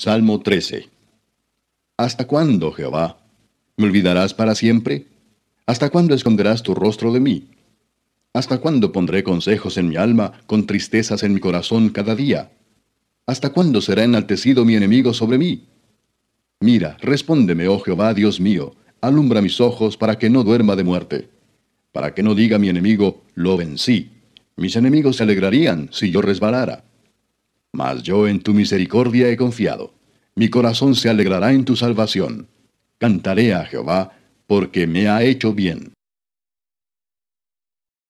Salmo 13 ¿Hasta cuándo, Jehová? ¿Me olvidarás para siempre? ¿Hasta cuándo esconderás tu rostro de mí? ¿Hasta cuándo pondré consejos en mi alma, con tristezas en mi corazón cada día? ¿Hasta cuándo será enaltecido mi enemigo sobre mí? Mira, respóndeme, oh Jehová, Dios mío, alumbra mis ojos para que no duerma de muerte, para que no diga mi enemigo, lo vencí. Mis enemigos se alegrarían si yo resbalara. Mas yo en tu misericordia he confiado. Mi corazón se alegrará en tu salvación. Cantaré a Jehová, porque me ha hecho bien.